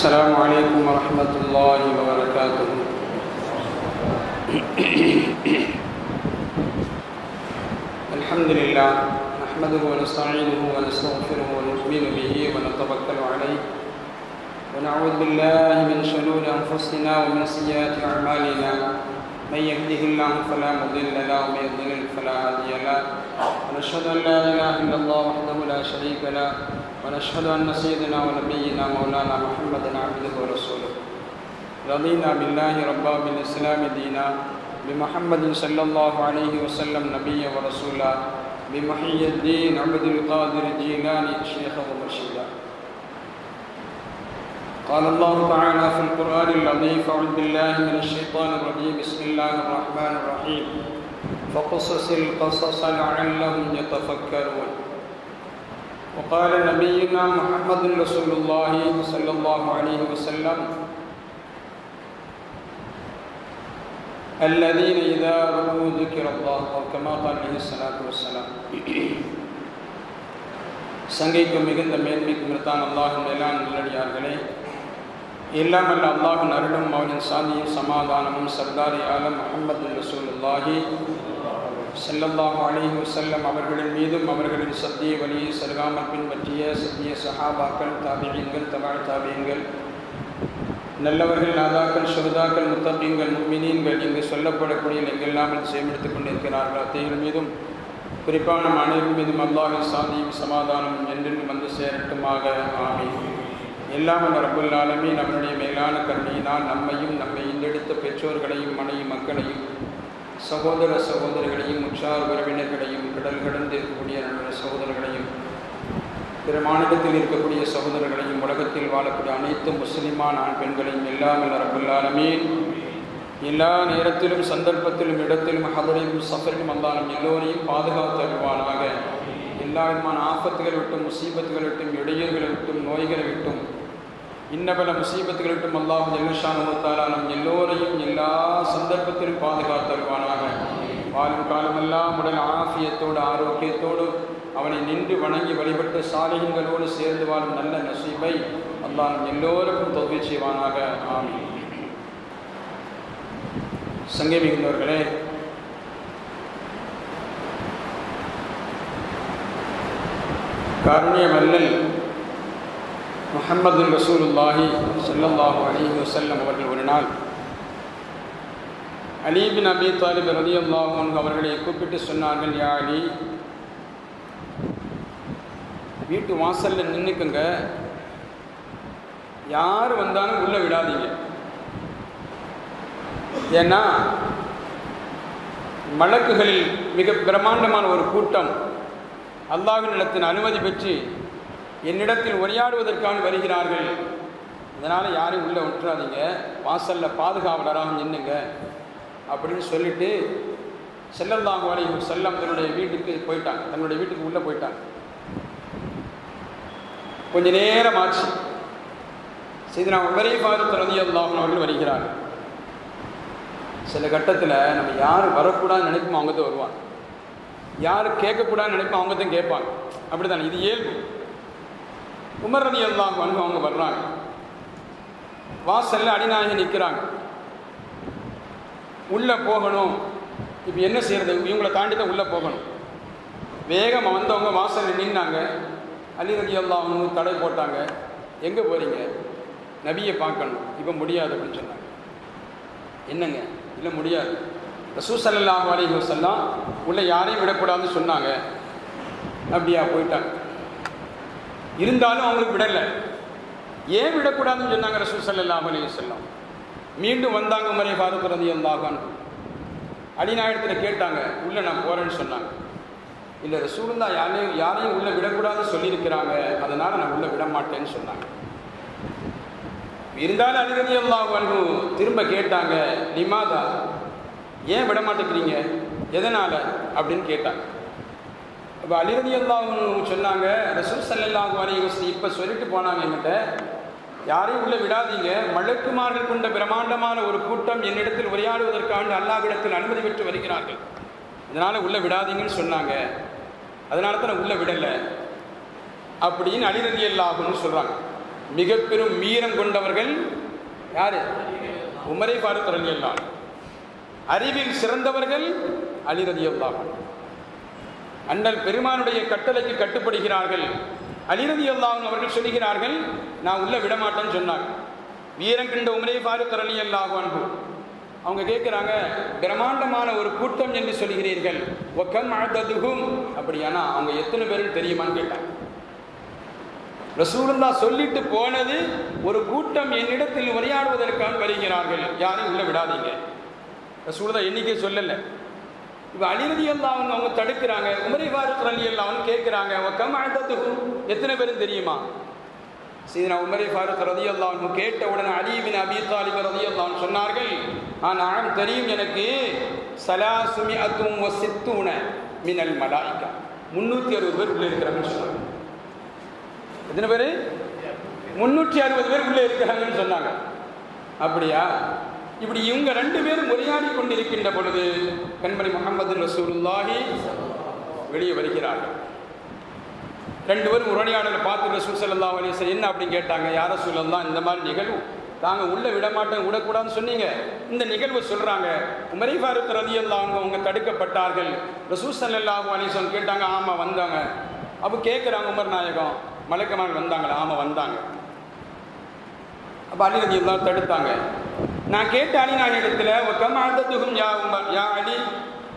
السلام عليكم ورحمة الله وبركاته. الحمد لله نحمده ونستعينه ونستغفره ونؤمن به ونتوكل عليه. ونعوذ بالله من شرور أنفسنا ومن سيئات أعمالنا. من يهده الله فلا مضل له ومن يضلل فلا هادي له. ونشهد أن لا إله إلا الله وحده لا شريك له. ونشهد أن سيدنا ونبينا مولانا محمدا عبده ورسوله. رضينا بالله ربا بالإسلام دينا بمحمد صلى الله عليه وسلم نبيا ورسولا بمحي الدين عبد القادر الجيلاني شيخا ومرشدا قال الله تعالى في القرآن العظيم أعوذ بالله من الشيطان الرجيم بسم الله الرحمن الرحيم. فقصص القصص لعلهم يتفكرون. وقال نبينا محمد رسول الله صلى الله عليه وسلم الذين إذا رأوا ذكر الله أو كما قال عليه الصلاة والسلام சங்கைக்கும் மிகுந்த மேன்மைக்கும் இருந்தான் அல்லாஹின் மேலான நல்லடியார்களே எல்லாம் அல்ல அல்லாஹின் அருளும் அவனின் சாந்தியும் சமாதானமும் சர்தாரி ஆலம் முகமது ரசூலுல்லாஹி செல்லல்லாஹ் அலிஹி வசல்லம் அவர்களின் மீதும் அவர்களின் சத்திய வழியை சருகாமல் பின்பற்றிய சத்திய சஹாபாக்கள் தாபியங்கள் தபால் தாபியங்கள் நல்லவர்கள் நாதாக்கள் சுகதாக்கள் முத்தப்பியங்கள் முமினீன்கள் இங்கு சொல்லப்படக்கூடிய எங்கெல்லாமல் சேமித்துக் கொண்டிருக்கிறார்கள். அத்தைகள் மீதும் குறிப்பான அனைவரும் மீதும் அல்லாஹின் சாந்தியும் சமாதானம் என்றென்றும் வந்து சேரட்டுமாக. ஆமி எல்லாம் அந்த நம்முடைய மேலான கருணையினால் நம்மையும் நம்மை இந்தெடுத்த பெற்றோர்களையும் மனைவி மக்களையும் சகோதர சகோதரிகளையும் உற்றார் உறவினர்களையும் கடல் கடந்து இருக்கக்கூடிய நம்முடைய சகோதரர்களையும் பிற மாநிலத்தில் இருக்கக்கூடிய சகோதரர்களையும் உலகத்தில் வாழக்கூடிய அனைத்து முஸ்லிமான ஆண் பெண்களையும் எல்லாம் அல்ல எல்லா நேரத்திலும் சந்தர்ப்பத்திலும் இடத்திலும் ஹதரையும் சஃபரிலும் அல்லாலும் எல்லோரையும் பாதுகாத்து அருவானாக எல்லா விதமான ஆபத்துகளை விட்டும் முசீபத்துகளை விட்டும் இடையூறுகளை விட்டும் நோய்களை விட்டும் இன்னபல முசீபத்துகளுக்கும் விட்டும் அல்லாஹு ஜெல்லஷானுத்தாலா நம் எல்லோரையும் எல்லா சந்தர்ப்பத்திலும் பாதுகாத்தருவானாக வாழும் காலமெல்லாம் உடல் ஆசியத்தோடு ஆரோக்கியத்தோடு அவனை நின்று வணங்கி வழிபட்டு சாலைகளோடு சேர்ந்து வாழும் நல்ல நசீபை அல்லாஹ் எல்லோருக்கும் தொகுதி செய்வானாக. ஆமி சங்கை மிகுந்தவர்களே காருண்ய முஹம்மது ரசூலுல்லாஹி சல்லல்லாஹு அலிஹி வசல்லம் அவர்கள் ஒரு நாள் அலீபின் அபி தாலிப் ரதி அல்லாஹன் அவர்களை கூப்பிட்டு சொன்னார்கள் யா அலி வீட்டு வாசலில் நின்றுக்குங்க யார் வந்தாலும் உள்ளே விடாதீங்க. ஏன்னா மலக்குகளில் மிக பிரம்மாண்டமான ஒரு கூட்டம் அல்லாவின் இடத்தின் அனுமதி பெற்று என்னிடத்தில் உரையாடுவதற்கான வருகிறார்கள். இதனால் யாரையும் உள்ளே விட்டுறாதீங்க வாசலில் பாதுகாவலராக நின்னுங்க. அப்படின்னு சொல்லிட்டு செல்லல்லாங்க வரை செல்லம் தன்னுடைய வீட்டுக்கு போயிட்டாங்க. தன்னுடைய வீட்டுக்கு உள்ளே போயிட்டாங்க. கொஞ்ச நேரம் ஆச்சு. சரி நான் உமரே பாரத் ரதி அல்லாஹன் அவர்கள் வருகிறார்கள் சில கட்டத்தில் நம்ம யார் வரக்கூடாதுன்னு நினைப்போம் அவங்க தான் வருவாங்க. யார் கேட்கக்கூடாதுன்னு நினைப்போம் அவங்க தான் கேட்பாங்க. அப்படி தானே இது இயல்பு. உமர் ரதி அல்லாஹ் வந்து அவங்க வர்றாங்க. வாசலில் அடிநாயகி நிற்கிறாங்க உள்ளே போகணும். இப்போ என்ன செய்கிறது இவங்களை தாண்டி தான் உள்ளே போகணும். வேகமாக வந்தவங்க வாசலில் நின்னாங்க. அலி ரதி அல்லாஹ் தடை போட்டாங்க. எங்கே போகிறீங்க நபியை பார்க்கணும். இப்போ முடியாது அப்படின்னு சொன்னாங்க. என்னங்க? இல்லை முடியாது. ரசூசல்லாஹ் அலி வசல்லாம் உள்ளே யாரையும் விடக்கூடாதுன்னு சொன்னாங்க. அப்படியா? போயிட்டாங்க. இருந்தாலும் அவங்களுக்கு விடலை. ஏன் விடக்கூடாதுன்னு சொன்னாங்க ரசூல் சல்லாஹ் அலி வல்லாம் மீண்டும் வந்தாங்க முறை பாரத் ரதி அல்லாஹான் அடிநாயகத்தில் கேட்டாங்க உள்ளே நான் போகிறேன்னு சொன்னாங்க. இல்லை ரசூலுந்தா யாரையும் யாரையும் உள்ளே விடக்கூடாதுன்னு சொல்லியிருக்கிறாங்க. அதனால் நான் உள்ளே விட மாட்டேன்னு சொன்னாங்க. இருந்தாலும் அலிரதி அல்லாஹ் திரும்ப கேட்டாங்க நிமாதா ஏன் விட மாட்டேங்கிறீங்க? எதனால்? அப்படின்னு கேட்டாங்க. இப்போ அலிரதி அல்லாஹ் சொன்னாங்க ரசூல் சல்லாஹ் வரை இப்போ சொல்லிட்டு போனாங்க என்கிட்ட யாரையும் உள்ளே விடாதீங்க. மலக்குமார்கள் கொண்ட பிரம்மாண்டமான ஒரு கூட்டம் என்னிடத்தில் உரையாடுவதற்காண்டு அல்லாஹ்விடத்தில் அனுமதி பெற்று வருகிறார்கள். இதனால் உள்ளே விடாதீங்கன்னு சொன்னாங்க. அதனால தான் நான் உள்ளே விடலை. அப்படின்னு அலிரதி அல்லாஹுன்னு சொல்கிறாங்க மிக பெரும் மீரம் கொண்டவர்கள் யார்? உமரை பாருக் ரலியல்லாஹு அறிவில் சிறந்தவர்கள் அலிரதி ரலியல்லாஹு அண்ணல் பெருமானுடைய கட்டளைக்கு கட்டுப்படுகிறார்கள். அலிரதி அல்லாஹும் அவர்கள் சொல்லுகிறார்கள் நான் உள்ள விடமாட்டேன்னு சொன்னாங்க வீரம் கண்ட உமரே பாருக் ரலியல்லாஹு அன்ஹு. அவங்க கேட்குறாங்க பிரம்மாண்டமான ஒரு கூட்டம் என்று சொல்கிறீர்கள். ஒக்கம் அழுத்ததுகும் அப்படியானா அவங்க எத்தனை பேருன்னு தெரியுமான்னு கேட்டாங்க. ரசூலுல்லா சொல்லிட்டு போனது ஒரு கூட்டம் என்னிடத்தில் உரையாடுவதற்காக வருகிறார்கள். யாரையும் உள்ள விடாதீங்க. ரசூலுல்லா எண்ணிக்கை சொல்லலை. இப்போ அலிரதி அல்லாவன் அவங்க தடுக்கிறாங்க. உமரை ஃபாரூக் அலி அல்லாவன் கேட்குறாங்க ஒக்கம் அழுத்தத்துக்கும் எத்தனை பேரும் தெரியுமா? சீதனா உமரை ஃபாரூக் ரதி அல்லாவன் கேட்ட உடனே அலிபின் அபி தாலிப் ரதி அல்லாவன் சொன்னார்கள் ஆனால் தெரியும் எனக்கு சலாசுமி அத்தும் சித்தூன மினல் மலாய்க்கா முந்நூற்றி அறுபது பேர் உள்ளே இருக்கிறாங்கன்னு சொன்னாங்க. எத்தனை பேர்? முன்னூற்றி அறுபது பேர் உள்ளே இருக்கிறாங்கன்னு சொன்னாங்க. அப்படியா? இப்படி இவங்க ரெண்டு பேரும் உரையாடி கொண்டிருக்கின்ற பொழுது கண்மணி முகமது ரசூலுல்லாஹி வெளியே வருகிறார்கள். ரெண்டு பேரும் உரையாடலை பார்த்து ரசூல் சல்லா அலிஸ்வல் என்ன அப்படின்னு கேட்டாங்க? யார சொல்லலாம் இந்த மாதிரி நிகழ்வு. நாங்கள் உள்ளே விட மாட்டோம் விடக்கூடாதுன்னு சொன்னீங்க. இந்த நிகழ்வு சொல்கிறாங்க உமரி ஃபாரூக் ரதி அவங்க அவங்க தடுக்கப்பட்டார்கள். ரசூல் சல்லாஹூ அலிசன் கேட்டாங்க ஆமாம் வந்தாங்க. அப்போ கேட்குறாங்க உமர் நாயகம். மலைக்கமான் வந்தாங்களா? ஆமாம் வந்தாங்க. அப்போ அலி ரதி எல்லாம் தடுத்தாங்க. நான் கேட்ட அலி நாயகத்தில் கம் ஆதத்துகும் யா உமா யா அலி?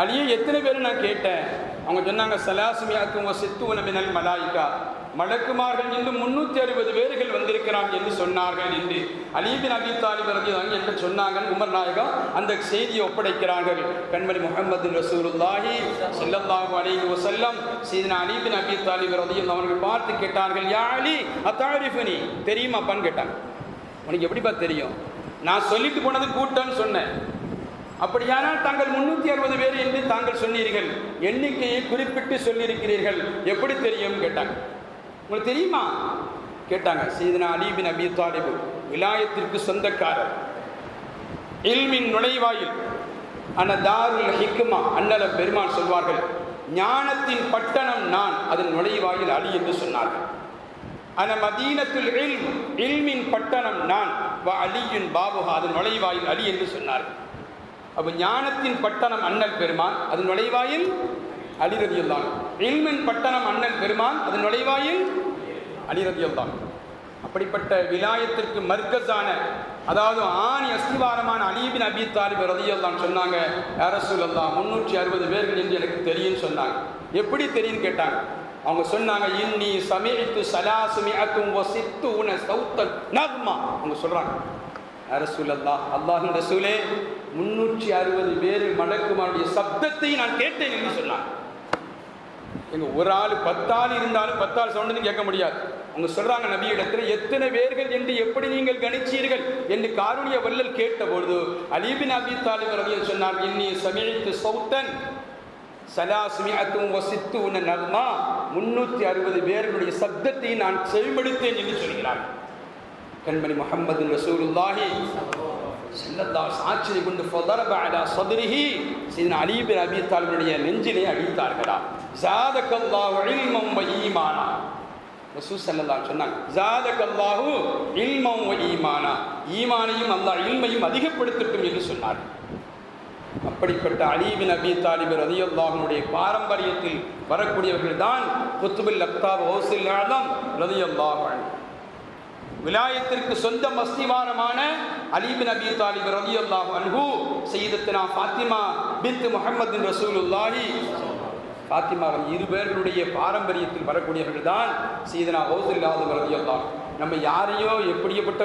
அலியே எத்தனை பேரும் நான் கேட்டேன். அவங்க சொன்னாங்க சலாசுமியாக்கும் சித்து உணவினல் மலாய்க்கா மலக்குமார்கள் என்று முன்னூற்றி அறுபது பேர்கள் வந்திருக்கிறான் என்று சொன்னார்கள் என்று. அலீபின் அபி தாலிப் ரதியாங்க என்று சொன்னாங்க உமர் நாயகம் அந்த செய்தியை ஒப்படைக்கிறார்கள். கண்மணி முகமது ரசூலுல்லாஹி ஸல்லல்லாஹு அலைஹி வசல்லம் சீதனா அலீபின் அபி தாலிப் ரதியும் அவர்கள் பார்த்து கேட்டார்கள் யா அலி அத்தாரிஃபுனி தெரியுமாப்பான்னு கேட்டாங்க. உனக்கு எப்படிப்பா தெரியும்? நான் சொல்லிட்டு போனது கூட்டம்னு சொன்னேன். அப்படியானால் தாங்கள் முன்னூற்றி அறுபது பேர் என்று தாங்கள் சொன்னீர்கள். எண்ணிக்கையை குறிப்பிட்டு சொல்லியிருக்கிறீர்கள். எப்படி தெரியும் கேட்டாங்க. உங்களுக்கு தெரியுமா? கேட்டாங்க. சீதனா அலீபின் அபி தாலிபு விலாயத்திற்கு சொந்தக்காரர். இல்மின் நுழைவாயில் அன்ன தாருல் ஹிக்குமா அன்னல பெருமான் சொல்வார்கள் ஞானத்தின் பட்டணம் நான் அதன் நுழைவாயில் அலி என்று சொன்னார்கள். அன மதீனத்தில் இல்மின் பட்டணம் நான் அலியின் பாபுகா அதன் நுழைவாயில் அலி என்று சொன்னார்கள். அப்போ ஞானத்தின் பட்டணம் அண்ணல் பெருமான் அது நுழைவாயில் அலிரதியல்தான் இல்மின் பட்டணம் அண்ணல் பெருமான் அது நுழைவாயில் அலிரதியல்தான் அப்படிப்பட்ட விலாயத்திற்கு மர்க்கஸான அதாவது ஆணி அஸ்திவாரமான அலீபின் அபி தாலிப் ரதியல்லாம் சொன்னாங்க அரசுலல்லா முன்னூற்றி அறுபது பேர்கள் என்று எனக்கு தெரியும்னு சொன்னாங்க. எப்படி தெரியும் கேட்டாங்க. அவங்க சொன்னாங்க இன்னி சமீத்து சலாசுமி அத்தும் சித்து உன சௌத்தல் நக்மா அவங்க சொல்றாங்க. அரசுலல்லா அல்லாஹின் ரசூலே முன்னூற்றி அறுபது பேர் மடக்குமாருடைய சப்தத்தை நான் கேட்டேன் என்று சொன்னான் எங்க ஒரு ஆள் பத்தாள் இருந்தாலும் பத்தாள் சவுண்டு கேட்க முடியாது. அவங்க சொல்றாங்க நபியிடத்தில் எத்தனை பேர்கள் என்று எப்படி நீங்கள் கணிச்சீர்கள்? என்று காருடைய வல்லல் கேட்டபொழுது அலீபின் அபி தாலிப் ரவியல் சொன்னார் இன்னி சமீழித்து சௌத்தன் சலாசுமியத்தும் வசித்து உன்ன நர்மா முன்னூத்தி அறுபது பேர்களுடைய சப்தத்தை நான் செவிமடுத்தேன் என்று சொல்கிறார். கண்மணி முகமது ரசூலுல்லாஹி செல்லல்லா சாட்சியை கொண்டு ஃபதரப அலா சதுரிஹி சீன அலிபின் அபி தாலிபுடைய நெஞ்சிலே அழித்தார்களா ஜாதக்கல்லாஹு இல்மம் வ ஈமானா? ரசூல் ஸல்லல்லாஹு சொன்னாங்க ஜாதகல்லாஹு இல்மம் வ ஈமானா? ஈமானையும் அல்லாஹ் இல்மையும் அதிகப்படுத்தட்டும் என்று சொன்னார் அப்படிப்பட்ட அலீபின் அபி தாலிப் ரதியல்லாஹனுடைய பாரம்பரியத்தில் வரக்கூடியவர்கள் தான் குத்துபில் அக்தாப் ஹவுசில் ஆலம் ரதியல்லாஹ் விலாயத்திற்கு சொந்த மஸ்திவாரமான அலீபின் அபி தாலிப் ரதியல்லாஹு அன்ஹு செய்தத்தினா ஃபாத்திமா பித் முகமது ரசூலுல்லாஹி. ஃபாத்திமா இரு பேர்களுடைய பாரம்பரியத்தில் வரக்கூடியவர்கள் தான் சீதனா ஹவுசில் ஆலம் ரதியல்லாஹ் நம்ம யாரையோ எப்படியப்பட்ட